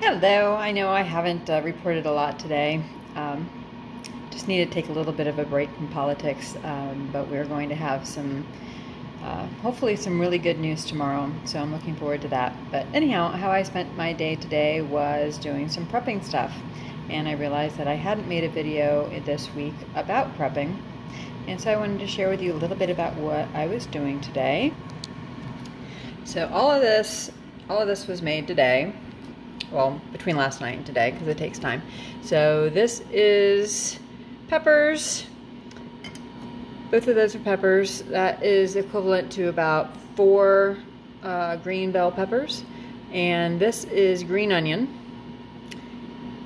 Hello, I know I haven't uh, reported a lot today. Um, just need to take a little bit of a break from politics, um, but we're going to have some, uh, hopefully, some really good news tomorrow. So I'm looking forward to that. But anyhow, how I spent my day today was doing some prepping stuff. And I realized that I hadn't made a video this week about prepping. And so I wanted to share with you a little bit about what I was doing today. So all of this, all of this was made today well, between last night and today because it takes time. So this is peppers. Both of those are peppers. That is equivalent to about four uh, green bell peppers. And this is green onion.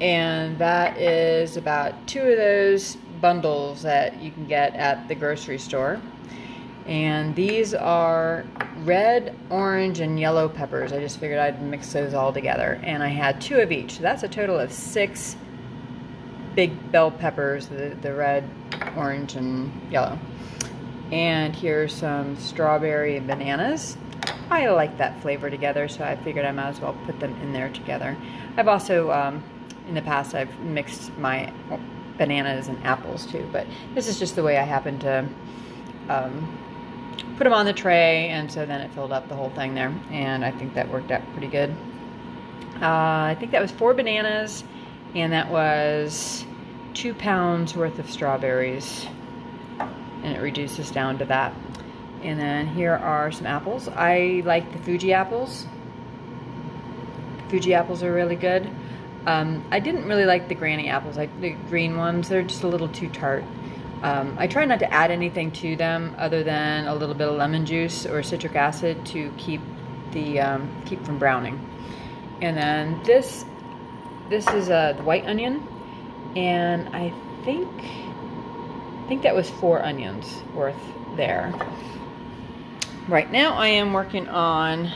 And that is about two of those bundles that you can get at the grocery store. And these are red, orange, and yellow peppers. I just figured I'd mix those all together. And I had two of each. So that's a total of six big bell peppers, the, the red, orange, and yellow. And here's some strawberry and bananas. I like that flavor together, so I figured I might as well put them in there together. I've also, um, in the past, I've mixed my bananas and apples too, but this is just the way I happen to um, put them on the tray and so then it filled up the whole thing there and I think that worked out pretty good. Uh, I think that was four bananas and that was two pounds worth of strawberries and it reduces down to that. And then here are some apples. I like the Fuji apples. Fuji apples are really good. Um, I didn't really like the granny apples, like the green ones. They're just a little too tart. Um, I try not to add anything to them other than a little bit of lemon juice or citric acid to keep the um, keep from browning. And then this this is the white onion, and I think I think that was four onions worth there. Right now I am working on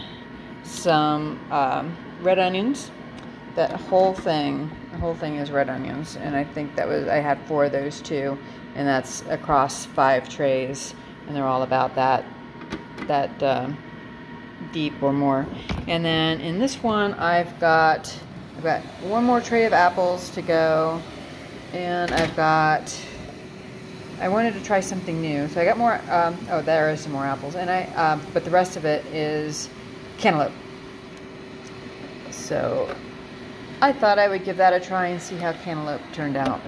some um, red onions. That whole thing, the whole thing is red onions, and I think that was I had four of those too and that's across five trays and they're all about that that uh, deep or more. And then in this one I've got I've got one more tray of apples to go and I've got I wanted to try something new. So I got more um, oh there is some more apples and I um, but the rest of it is cantaloupe. So I thought I would give that a try and see how cantaloupe turned out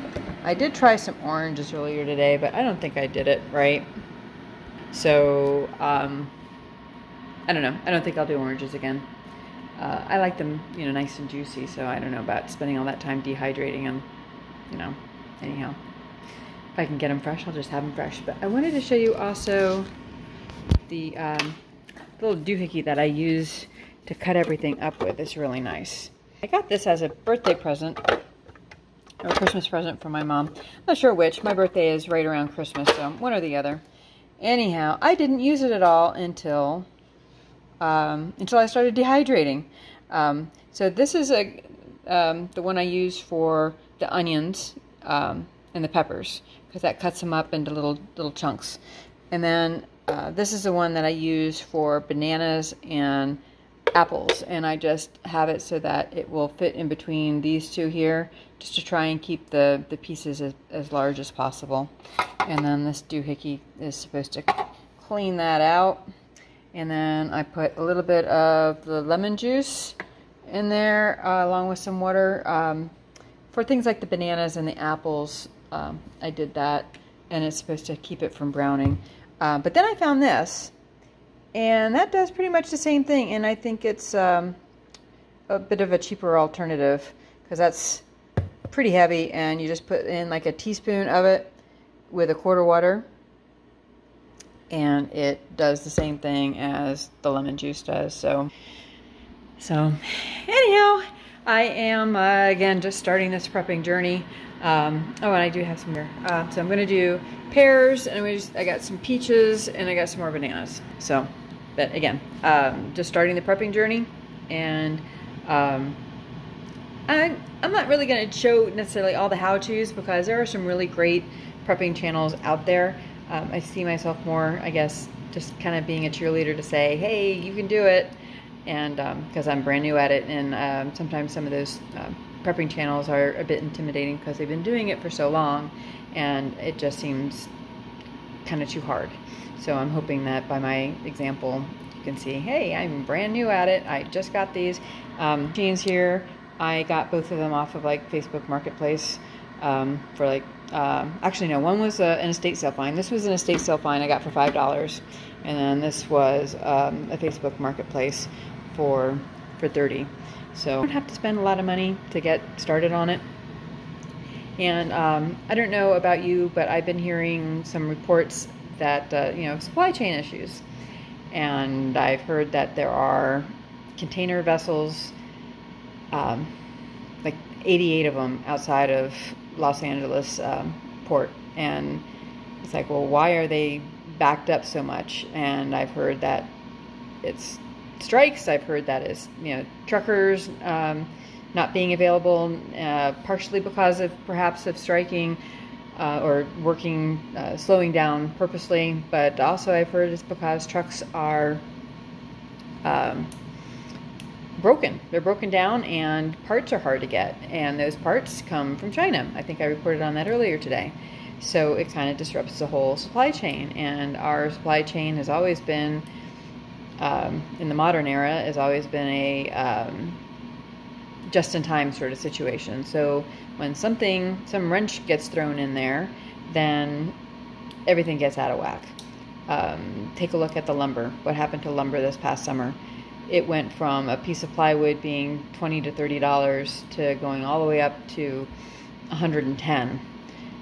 I did try some oranges earlier today, but I don't think I did it right. So, um, I don't know. I don't think I'll do oranges again. Uh, I like them, you know, nice and juicy, so I don't know about spending all that time dehydrating them, you know, anyhow. If I can get them fresh, I'll just have them fresh. But I wanted to show you also the um, little doohickey that I use to cut everything up with. It's really nice. I got this as a birthday present a Christmas present from my mom. Not sure which. My birthday is right around Christmas, so one or the other. Anyhow, I didn't use it at all until um, until I started dehydrating. Um, so this is a um, the one I use for the onions um, and the peppers because that cuts them up into little little chunks. And then uh, this is the one that I use for bananas and apples and I just have it so that it will fit in between these two here just to try and keep the, the pieces as, as large as possible. And then this doohickey is supposed to clean that out. And then I put a little bit of the lemon juice in there uh, along with some water. Um, for things like the bananas and the apples, um, I did that and it's supposed to keep it from browning. Uh, but then I found this and that does pretty much the same thing. And I think it's um, a bit of a cheaper alternative because that's pretty heavy. And you just put in like a teaspoon of it with a quarter water. And it does the same thing as the lemon juice does. So, so anyhow, I am, uh, again, just starting this prepping journey. Um, oh, and I do have some here. Uh, so I'm going to do pears, and just, I got some peaches, and I got some more bananas. So but again, um, just starting the prepping journey. And um, I, I'm not really going to show necessarily all the how-tos because there are some really great prepping channels out there. Um, I see myself more, I guess, just kind of being a cheerleader to say, hey, you can do it. and because um, I'm brand new at it, and um, sometimes some of those uh, prepping channels are a bit intimidating because they've been doing it for so long, and it just seems kind of too hard. So I'm hoping that by my example, you can see, hey, I'm brand new at it. I just got these um, jeans here. I got both of them off of like Facebook Marketplace um, for like, uh, actually no, one was a, an estate sale find. This was an estate sale find I got for $5. And then this was um, a Facebook Marketplace for, for 30 So I don't have to spend a lot of money to get started on it. And um, I don't know about you, but I've been hearing some reports that, uh, you know, supply chain issues. And I've heard that there are container vessels, um, like 88 of them outside of Los Angeles um, port. And it's like, well, why are they backed up so much? And I've heard that it's strikes. I've heard that is, you know, truckers um, not being available, uh, partially because of perhaps of striking uh, or working, uh, slowing down purposely. But also, I've heard it's because trucks are um, broken. They're broken down, and parts are hard to get. And those parts come from China. I think I reported on that earlier today. So it kind of disrupts the whole supply chain. And our supply chain has always been, um, in the modern era, has always been a um, just in time sort of situation. So when something, some wrench gets thrown in there, then everything gets out of whack. Um, take a look at the lumber. What happened to lumber this past summer? It went from a piece of plywood being 20 to 30 dollars to going all the way up to 110.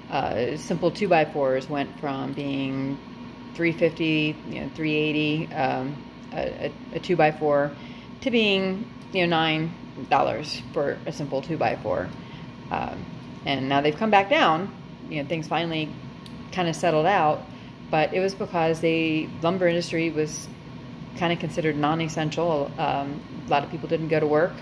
Uh, simple two by fours went from being 350, you know, 380, um, a, a, two by four, to being you know nine dollars for a simple two by four. Um, and now they've come back down. You know, things finally kind of settled out, but it was because the lumber industry was kind of considered non-essential. Um, a lot of people didn't go to work,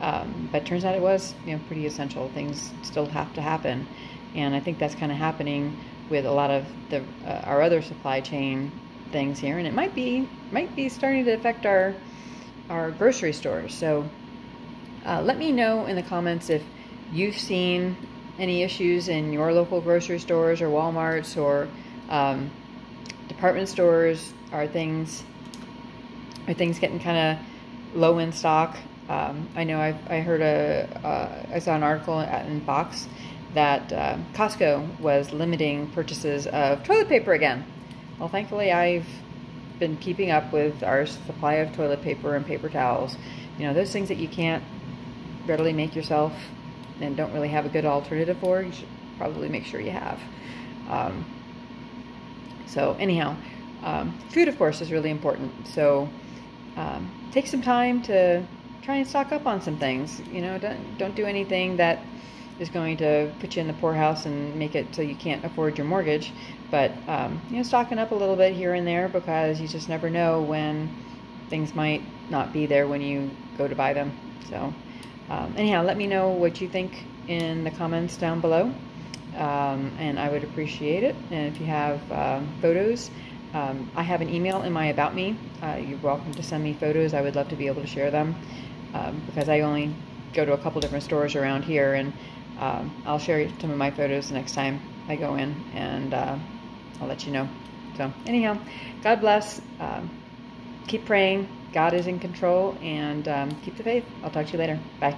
um, but turns out it was, you know, pretty essential. Things still have to happen, and I think that's kind of happening with a lot of the uh, our other supply chain things here, and it might be might be starting to affect our our grocery stores. So uh, let me know in the comments if you've seen any issues in your local grocery stores or Walmarts or um, department stores. Are things are things getting kind of low in stock? Um, I know I've, I heard a uh, I saw an article in Box that uh, Costco was limiting purchases of toilet paper again. Well, thankfully I've been keeping up with our supply of toilet paper and paper towels. You know, those things that you can't readily make yourself and don't really have a good alternative for, you should probably make sure you have. Um, so anyhow, um, food of course is really important. So um, take some time to try and stock up on some things. You know, don't don't do anything that is going to put you in the poorhouse and make it so you can't afford your mortgage. But um, you know, stocking up a little bit here and there because you just never know when things might not be there when you go to buy them. So um, anyhow, let me know what you think in the comments down below. Um, and I would appreciate it. And if you have um, photos, um, I have an email in my About Me. Uh, you're welcome to send me photos. I would love to be able to share them um, because I only go to a couple different stores around here, and um, I'll share some of my photos the next time I go in, and uh, I'll let you know. So, anyhow, God bless. keep praying God is in control and um, keep the faith. I'll talk to you later. Bye.